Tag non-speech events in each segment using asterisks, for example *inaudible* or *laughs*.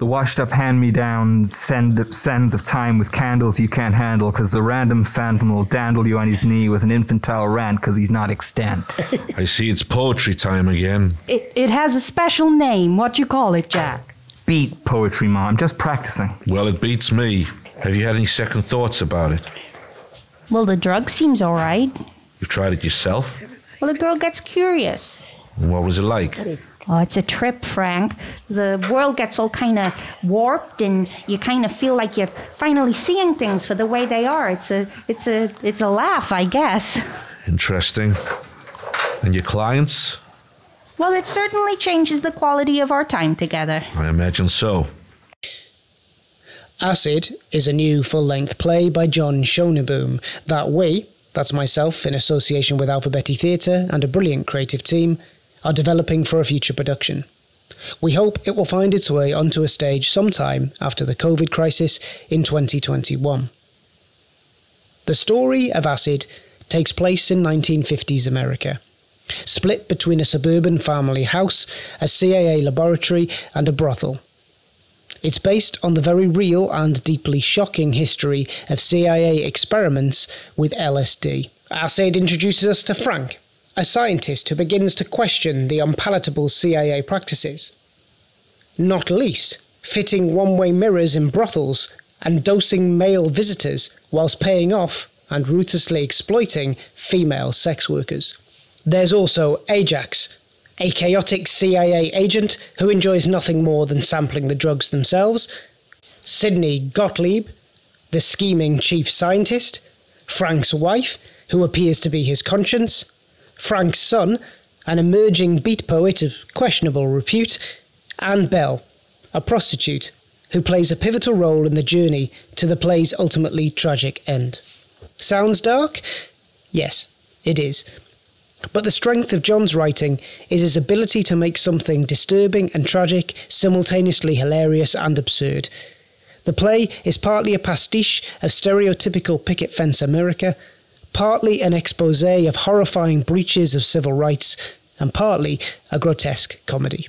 The washed up hand me down send, sands of time with candles you can't handle because the random phantom will dandle you on his knee with an infantile rant because he's not extant. *laughs* I see it's poetry time again. It, it has a special name. What you call it, Jack? Beat poetry, Mom. I'm just practicing. Well, it beats me. Have you had any second thoughts about it? Well, the drug seems all right. You've tried it yourself? Well, the girl gets curious. And what was it like? Oh, it's a trip, Frank. The world gets all kind of warped, and you kind of feel like you're finally seeing things for the way they are. It's a, it's a, it's a laugh, I guess. Interesting. And your clients? Well, it certainly changes the quality of our time together. I imagine so. Acid is a new full length play by John Schoneboom that we, that's myself in association with Alphabetti Theatre and a brilliant creative team, are developing for a future production. We hope it will find its way onto a stage sometime after the COVID crisis in 2021. The story of Acid takes place in 1950s America, split between a suburban family house, a CIA laboratory, and a brothel. It's based on the very real and deeply shocking history of CIA experiments with LSD. Acid introduces us to Frank, a scientist who begins to question the unpalatable CIA practices. Not least, fitting one way mirrors in brothels and dosing male visitors whilst paying off and ruthlessly exploiting female sex workers. There's also Ajax, a chaotic CIA agent who enjoys nothing more than sampling the drugs themselves, Sidney Gottlieb, the scheming chief scientist, Frank's wife, who appears to be his conscience, Frank's son, an emerging beat poet of questionable repute, and Belle, a prostitute who plays a pivotal role in the journey to the play's ultimately tragic end. Sounds dark? Yes, it is. But the strength of John's writing is his ability to make something disturbing and tragic simultaneously hilarious and absurd. The play is partly a pastiche of stereotypical picket fence America, partly an expose of horrifying breaches of civil rights, and partly a grotesque comedy.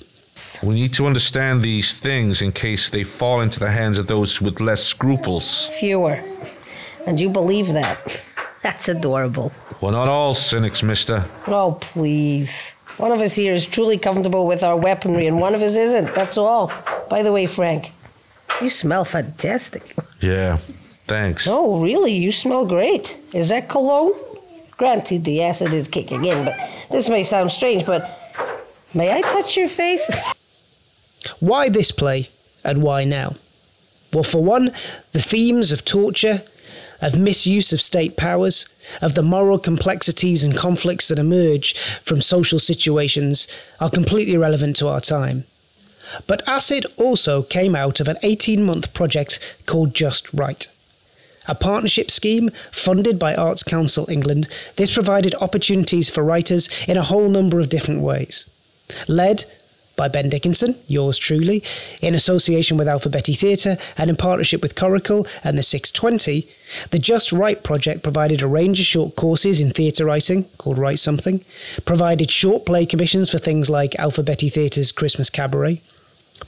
We need to understand these things in case they fall into the hands of those with less scruples. Fewer. And you believe that? That's adorable. Well, not all cynics, mister. Oh, please. One of us here is truly comfortable with our weaponry, and one of us isn't. That's all. By the way, Frank, you smell fantastic. Yeah, thanks. Oh, really? You smell great. Is that cologne? Granted, the acid is kicking in, but this may sound strange, but may I touch your face? Why this play, and why now? Well, for one, the themes of torture, of misuse of state powers, of the moral complexities and conflicts that emerge from social situations are completely relevant to our time. But Acid also came out of an 18 month project called Just Write. A partnership scheme funded by Arts Council England, this provided opportunities for writers in a whole number of different ways. Led by Ben Dickenson, yours truly, in association with Alphabetti Theatre and in partnership with Coracle and the 620, the Just Write project provided a range of short courses in theatre writing, called Write Something, provided short play commissions for things like Alphabetti Theatre's Christmas Cabaret,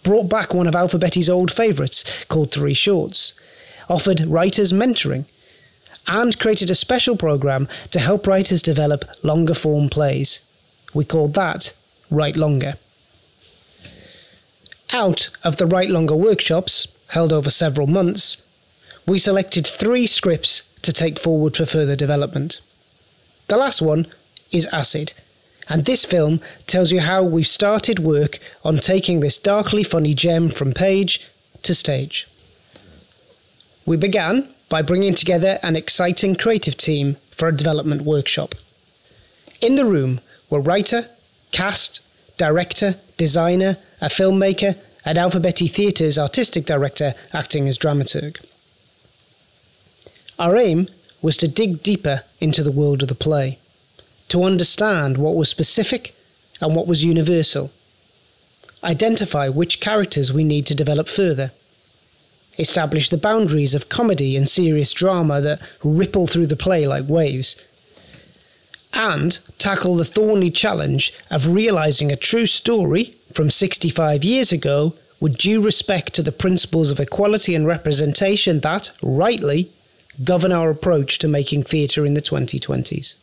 brought back one of Alphabetti's old favourites, called Three Shorts, offered writers mentoring, and created a special programme to help writers develop longer form plays. We called that Write Longer. Out of the Write Longer workshops, held over several months, we selected three scripts to take forward for further development. The last one is Acid, and this film tells you how we've started work on taking this darkly funny gem from page to stage. We began by bringing together an exciting creative team for a development workshop. In the room were writer, cast, director, designer, a filmmaker, and Alphabetti Theatre's artistic director acting as dramaturg. Our aim was to dig deeper into the world of the play, to understand what was specific and what was universal, identify which characters we need to develop further, establish the boundaries of comedy and serious drama that ripple through the play like waves, and tackle the thorny challenge of realizing a true story from 65 years ago with due respect to the principles of equality and representation that, rightly, govern our approach to making theatre in the 2020s.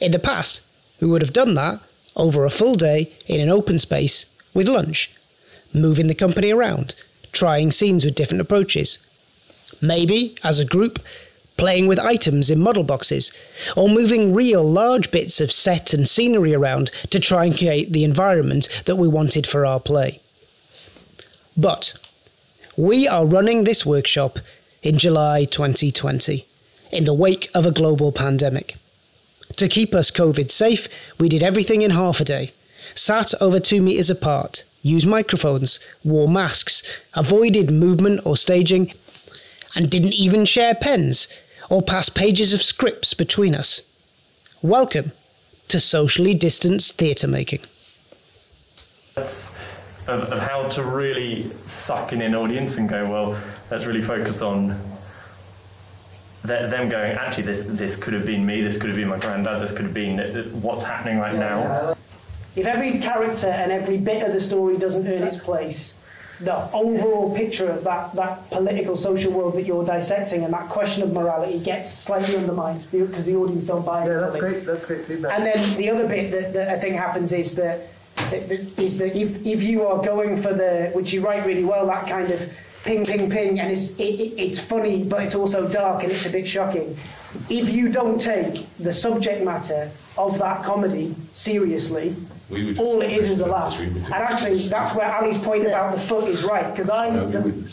In the past, we would have done that over a full day in an open space with lunch, moving the company around, trying scenes with different approaches. Maybe, as a group, playing with items in model boxes, or moving real large bits of set and scenery around to try and create the environment that we wanted for our play. But we are running this workshop in July 2020, in the wake of a global pandemic. To keep us COVID safe, we did everything in half a day, sat over two metres apart, used microphones, wore masks, avoided movement or staging, and didn't even share pens or pass pages of scripts between us. Welcome to socially distanced theatre making. Of, of how to really suck in an audience and go, well, let's really focus on them going, actually, this, this could have been me, this could have been my granddad, this could have been uh, what's happening right now. If every character and every bit of the story doesn't earn its place, the overall picture of that, that political social world that you're dissecting and that question of morality gets slightly undermined because the audience don't buy it. Yeah, that's great. That's great feedback. And then the other bit that, that I think happens is that is that if, if you are going for the which you write really well that kind of ping ping ping and it's it, it's funny but it's also dark and it's a bit shocking if you don't take the subject matter of that comedy seriously all it is is a laugh. And actually, that's where Ali's point about the foot is right, because I,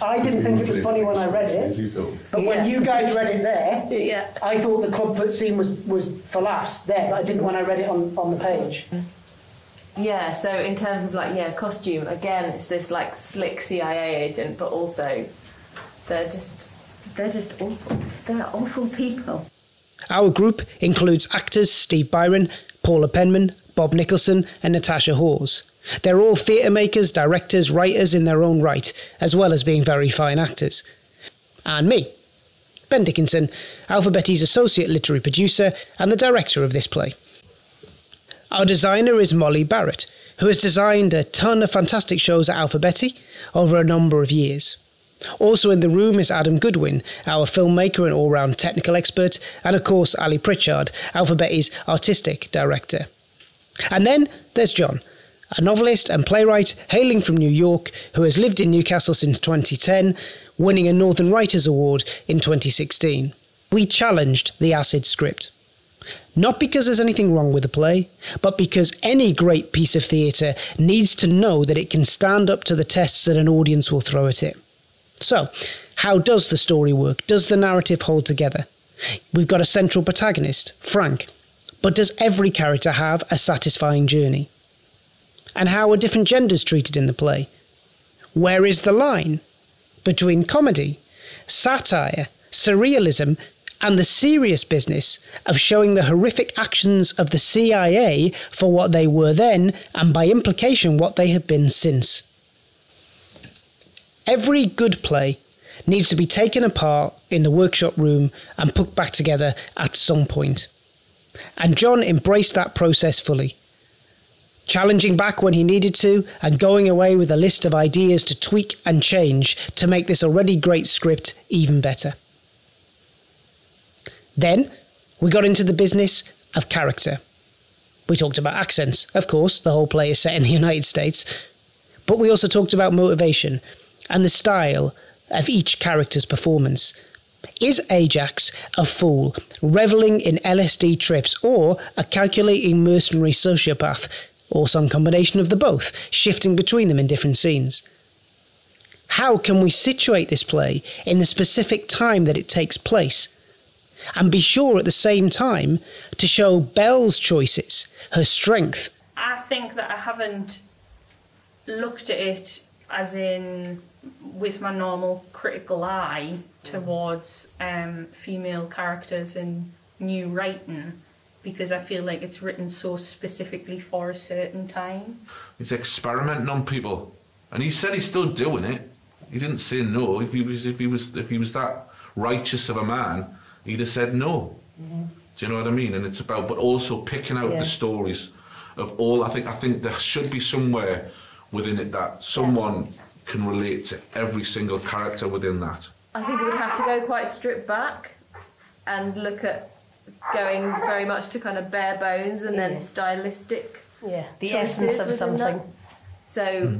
I didn't think it was funny when I read it, but when you guys read it there, Yeah. I thought the clubfoot scene was, was for laughs there, but I didn't when I read it on, on the page. Yeah, so in terms of like yeah, costume, again it's this like slick CIA agent, but also they're just they're just awful. They're awful people. Our group includes actors Steve Byron, Paula Penman, Bob Nicholson, and Natasha Hawes. They're all theatre makers, directors, writers in their own right, as well as being very fine actors. And me, Ben Dickenson, Alpha Betty's associate literary producer and the director of this play. Our designer is Molly Barrett, who has designed a ton of fantastic shows at Alphabetti over a number of years. Also in the room is Adam Goodwin, our filmmaker and all round technical expert, and of course Ali Pritchard, Alphabetti's artistic director. And then there's John, a novelist and playwright hailing from New York who has lived in Newcastle since 2010, winning a Northern Writers Award in 2016. We challenged the acid script. Not because there's anything wrong with the play, but because any great piece of theatre needs to know that it can stand up to the tests that an audience will throw at it. So, how does the story work? Does the narrative hold together? We've got a central protagonist, Frank, but does every character have a satisfying journey? And how are different genders treated in the play? Where is the line between comedy, satire, surrealism, and the serious business of showing the horrific actions of the CIA for what they were then, and by implication, what they have been since? Every good play needs to be taken apart in the workshop room and put back together at some point. And John embraced that process fully, challenging back when he needed to and going away with a list of ideas to tweak and change to make this already great script even better. Then we got into the business of character. We talked about accents, of course, the whole play is set in the *laughs* United States, but we also talked about motivation and the style of each character's performance. Is Ajax a fool, reveling in LSD trips, or a calculating mercenary sociopath, or some combination of the both, shifting between them in different scenes? How can we situate this play in the specific time that it takes place? And be sure at the same time to show Belle's choices, her strength. I think that I haven't looked at it as in with my normal critical eye towards um, female characters in new writing because I feel like it's written so specifically for a certain time. He's experimenting on people, and he said he's still doing it. He didn't say no. If he was, if he was, if he was that righteous of a man, he'd have said no. Do you know what I mean? And it's about, but also picking out Yeah. the stories of all. I think, I think there should be somewhere within it that someone can relate to every single character within that. I think it would have to go quite stripped back and look at going very much to kind of bare bones and then stylistic. Yeah, the essence of within something. that. So,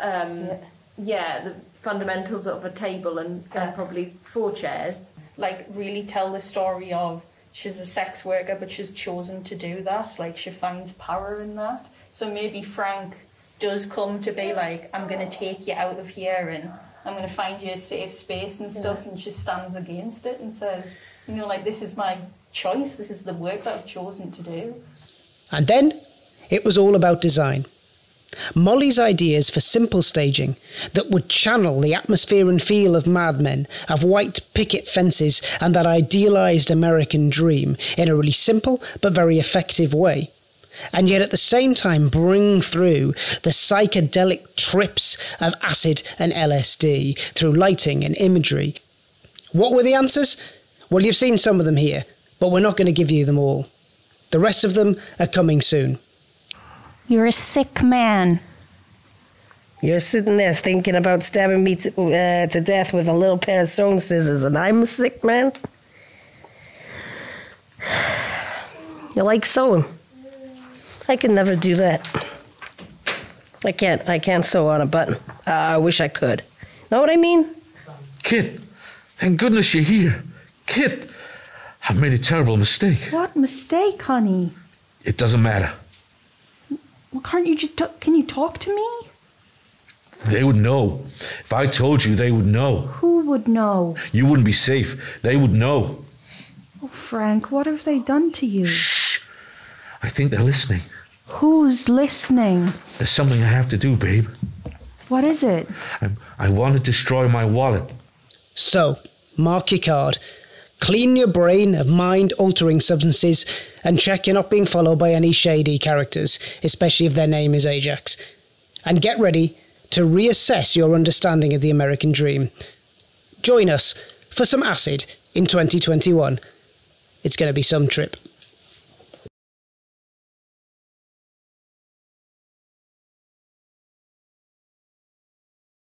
um, yeah. the fundamentals of a table and, and probably four chairs. like really tell the story of she's a sex worker but she's chosen to do that like she finds power in that so maybe frank does come to be like i'm going to take you out of here and i'm going to find you a safe space and stuff and she stands against it and says you know like this is my choice this is the work that i've chosen to do And then it was all about design. Molly's ideas for simple staging that would channel the atmosphere and feel of Mad Men, of white picket fences, and that idealised American dream in a really simple but very effective way. And yet at the same time bring through the psychedelic trips of acid and LSD through lighting and imagery. What were the answers? Well, you've seen some of them here, but we're not going to give you them all. The rest of them are coming soon. You're a sick man. You're sitting there thinking about stabbing me to, uh, to death with a little pair of sewing scissors, and I'm a sick man. *sighs* You like sewing? I can never do that. I can't. I can't sew on a button. Uh, I wish I could. Know what I mean? Kit, thank goodness you're here. Kit, I've made a terrible mistake. What mistake, honey? It doesn't matter. Well, can't you just talk? Can you talk to me? They would know. If I told you, they would know. Who would know? You wouldn't be safe. They would know. Oh, Frank, what have they done to you? I think they're listening. Who's listening? There's something I have to do, babe. What is it? I, I want to destroy my wallet. So, mark your card, clean your brain of mind altering substances, and check you're not being followed by any shady characters, especially if their name is Ajax. And get ready to reassess your understanding of the American dream. Join us for some acid in 2021. It's going to be some trip.